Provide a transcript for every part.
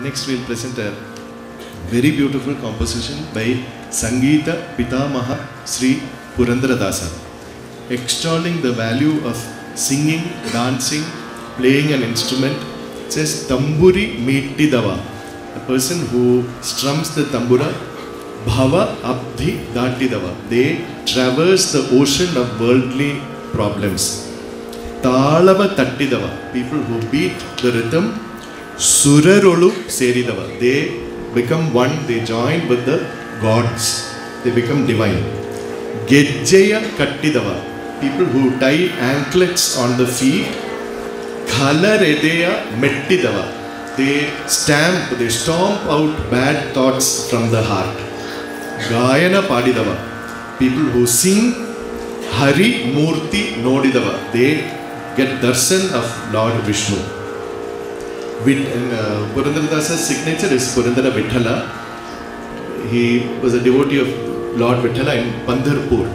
next we'll present a very beautiful composition by Sangeeta Pitamaha Sri Purandaradasa, extolling the value of singing, dancing, playing an instrument. It says Tamburi Meetidava, a person who strums the tambura, Bhava Abdhi Datidava. They traverse the ocean of worldly problems. Talava Tattidava, people who beat the rhythm, Surarolu Seridava, they become one, they join with the gods, they become divine. Gejjaya Kattidava, people who tie anklets on the feet, Khalaredeya Mettidava, they stamp, they stomp out bad thoughts from the heart. Gayana Padidava, people who sing Hari Murti Nodidava, they get darshan of Lord Vishnu. Uh, Purandaradasa's signature is Purandara Vithala. He was a devotee of Lord Vithala in Pandharpur.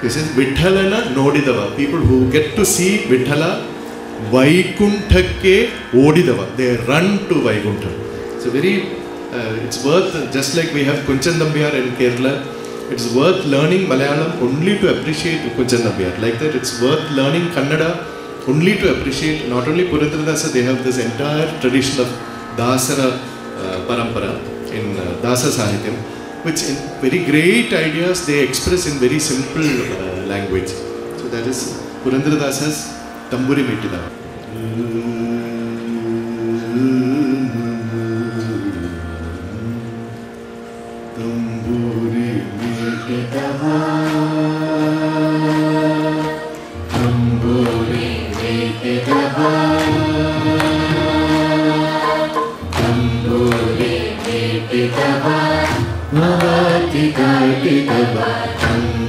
He says, Vithalana Nodidava, people who get to see Vithala, Vaikunthake Odidava, they run to Vaikuntha. So very, uh, it's worth, just like we have Kunchan Nambiyar in Kerala, it's worth learning Malayalam only to appreciate Kunchan Nambiyar. Like that, it's worth learning Kannada only to appreciate not only Purandaradasa, they have this entire tradition of Dasara uh, Parampara in uh, Dasa Sahityam, which in very great ideas they express in very simple uh, language. So that is Purandaradasa's Tamburi Mettida. तव तम्बूरिपितव भवति काटितव तम्बूरिपितव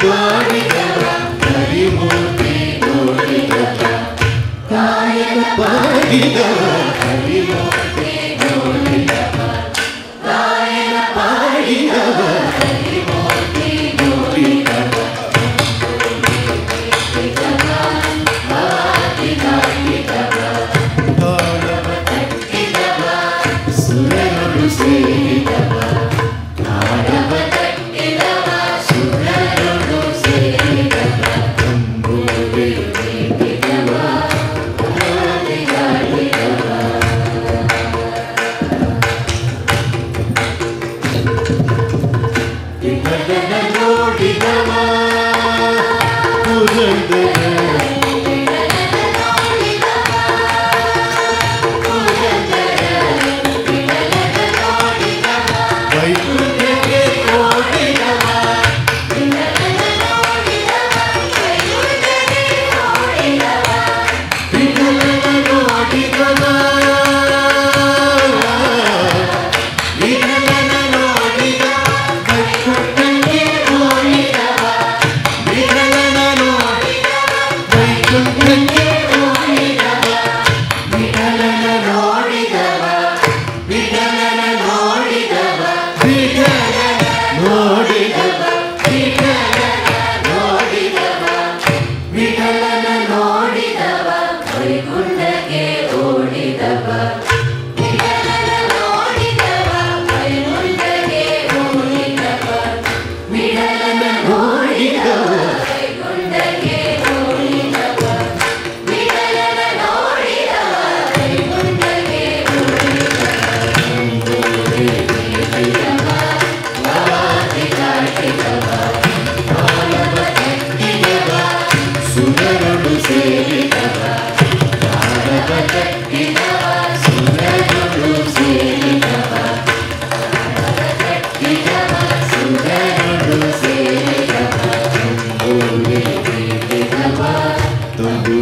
good. Gözümde